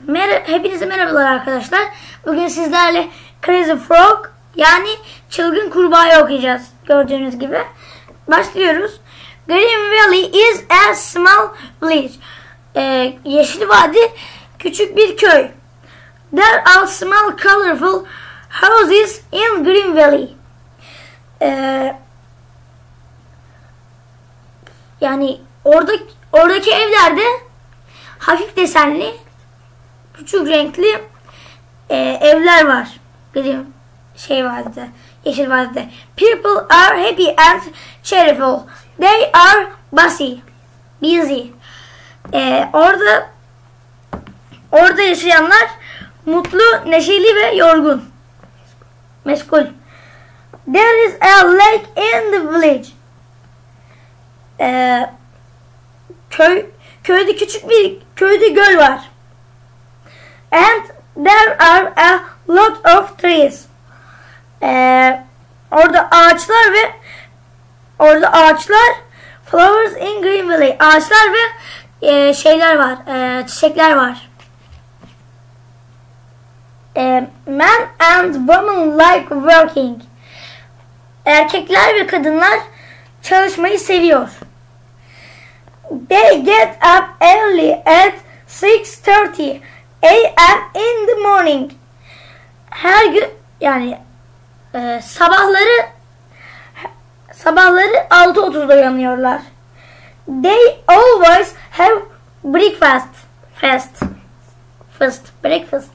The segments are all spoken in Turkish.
Mer Hepinize merhabalar arkadaşlar. Bugün sizlerle Crazy Frog yani çılgın kurbağayı okuyacağız. Gördüğünüz gibi. Başlıyoruz. Green Valley is a small village. Ee, Yeşil Vadi küçük bir köy. There are small colorful houses in Green Valley. Ee, yani orada oradaki evlerde hafif desenli küçük renkli e, evler var. Green şey vardı. Yeşil vardı. People are happy and cheerful. They are busy. Busy. E, orada orada yaşayanlar mutlu, neşeli ve yorgun. Meşgul. There is a lake in the village. E, köy köyde küçük bir köyde göl var. And there are a lot of trees. Ee, orada ağaçlar ve orada ağaçlar flowers in Green Valley. Ağaçlar ve e, şeyler var. E, çiçekler var. E, men and women like working. Erkekler ve kadınlar çalışmayı seviyor. They get up early at 6.30 a.m. in the morning. Her gün yani e, sabahları sabahları 6.30'da uyanıyorlar. They always have breakfast. Fast. Fast. Breakfast.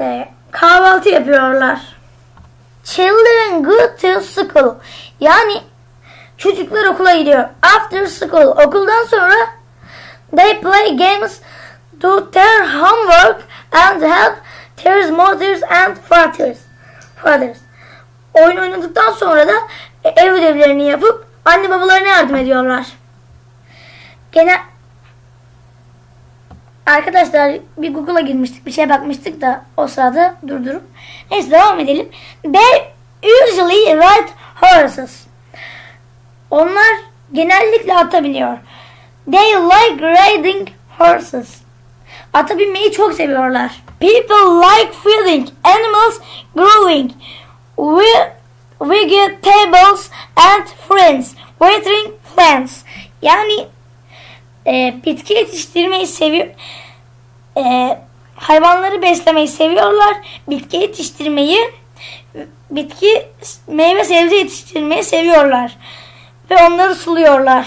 E, kahvaltı yapıyorlar. Children go to school. Yani çocuklar okula gidiyor. After school. Okuldan sonra they play games do their homework and help their mothers and fathers. fathers. Oyun oynadıktan sonra da ev ödevlerini yapıp anne babalarına yardım ediyorlar. Genel Arkadaşlar bir Google'a girmiştik. Bir şeye bakmıştık da o sırada durdurup. Neyse devam edelim. They usually ride horses. Onlar genellikle ata biniyor. They like riding horses. Ata binmeyi çok seviyorlar. People like feeding animals growing vegetables and friends watering plants. Yani e, bitki yetiştirmeyi seviyor. E, hayvanları beslemeyi seviyorlar. Bitki yetiştirmeyi bitki meyve sebze yetiştirmeyi seviyorlar. Ve onları suluyorlar.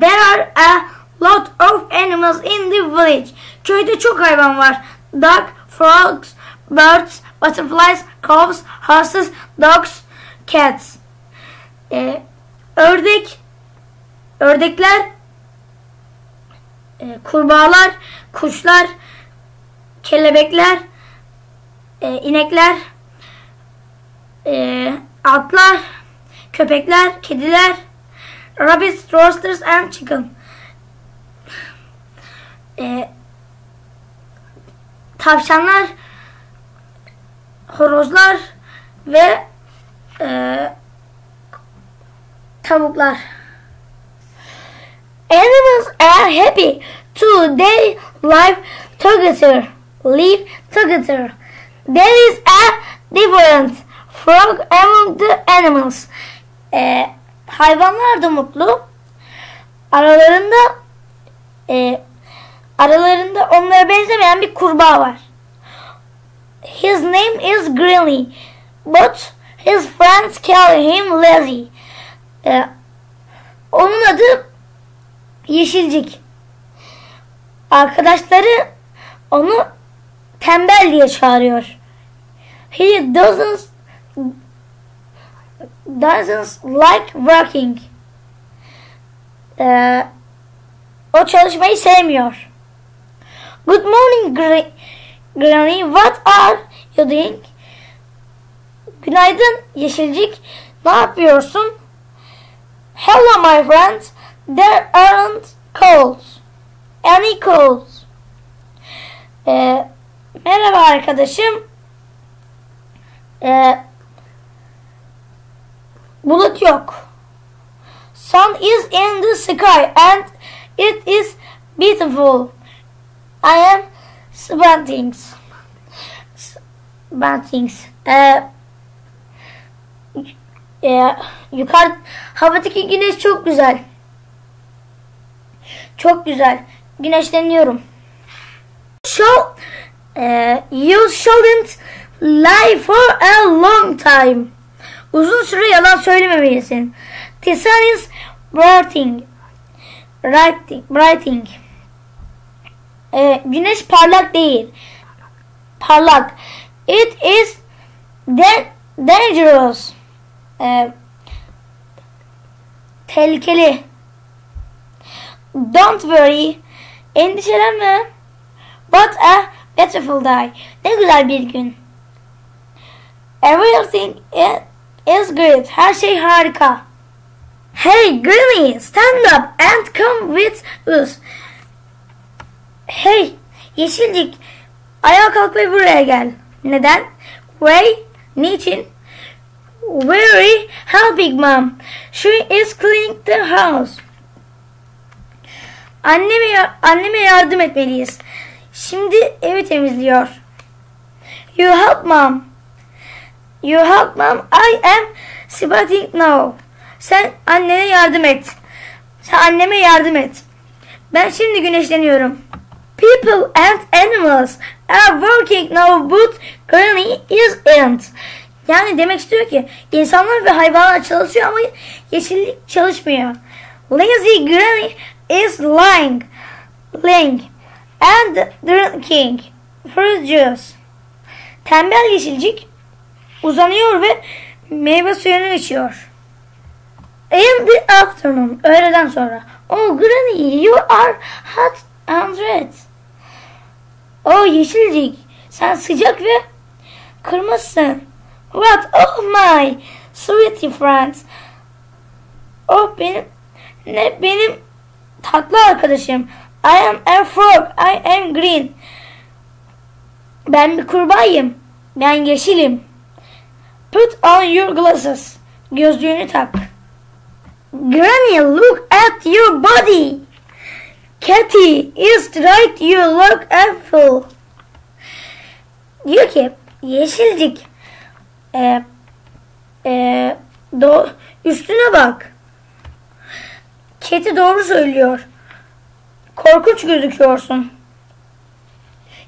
There are a lot of animals in the village. Köyde çok hayvan var. Duck, frogs, birds, butterflies, cows, horses, dogs, cats. Ee, ördek, ördekler, e, kurbağalar, kuşlar, kelebekler, e, inekler, e, atlar, köpekler, kediler, rabbits, roosters and chicken. E, tavşanlar, horozlar ve e, tavuklar. Animals are happy to they live together. Live together. There is a difference from among the animals. E, hayvanlar da mutlu. Aralarında e, aralarında onlara benzemeyen bir kurbağa var. His name is Grilly, but his friends call him Lazy. Ee, onun adı Yeşilcik. Arkadaşları onu tembel diye çağırıyor. He doesn't doesn't like working. Ee, o çalışmayı sevmiyor. Good morning, Granny. What are you doing? Günaydın Yeşilcik. Ne yapıyorsun? Hello my friends. There aren't calls. Any calls. Ee, merhaba arkadaşım. Ee, bulut yok. Sun is in the sky and it is beautiful. I am bad things. Bad things. Ee, e, yukarı havadaki güneş çok güzel. Çok güzel. Güneşleniyorum. Show, e, you shouldn't lie for a long time. Uzun süre yalan söylememelisin. The sun is brighting. Brighting. brighting. Ee, güneş parlak değil. Parlak. It is da- dangerous. Ee, tehlikeli. Don't worry. Endişelenme. What a beautiful day. Ne güzel bir gün. Everything is great. Her şey harika. Hey Granny, stand up and come with us. Hey Yeşilcik, ayağa kalk ve buraya gel. Neden? Why? Niçin? Very helping mom. She is cleaning the house. Anneme, anneme yardım etmeliyiz. Şimdi evi temizliyor. You help mom. You help mom. I am sitting now. Sen annene yardım et. Sen anneme yardım et. Ben şimdi güneşleniyorum. People and animals are working now but Granny isn't. Yani demek istiyor ki insanlar ve hayvanlar çalışıyor ama yeşillik çalışmıyor. Lazy Granny is lying, lying and drinking fruit juice. Tembel yeşilcik uzanıyor ve meyve suyunu içiyor. In the afternoon, öğleden sonra. Oh Granny, you are hot and red. Oh yeşilcik, sen sıcak ve kırmızısın. What? Oh my sweetie friends. Oh benim, ne benim tatlı arkadaşım. I am a frog, I am green. Ben bir kurbağayım. Ben yeşilim. Put on your glasses. Gözlüğünü tak. Granny, look at your body. Catty is right, you look awful. Diyor ki, yeşilcik. E, e, do, üstüne bak. Keti doğru söylüyor. Korkunç gözüküyorsun.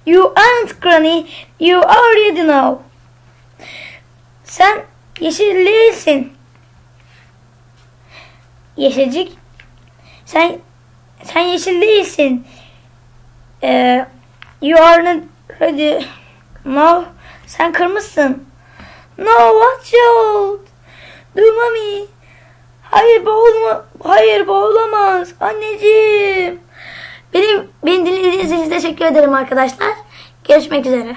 You aren't Granny, you already know. Sen yeşil değilsin. Yeşilcik. Sen sen yeşil değilsin. Ee, you aren't ready. No. Sen kırmızısın. No, what you? Do mommy. Hayır boğulma. Hayır boğulamaz. Anneciğim. Benim, beni dinlediğiniz için teşekkür ederim arkadaşlar. Görüşmek üzere.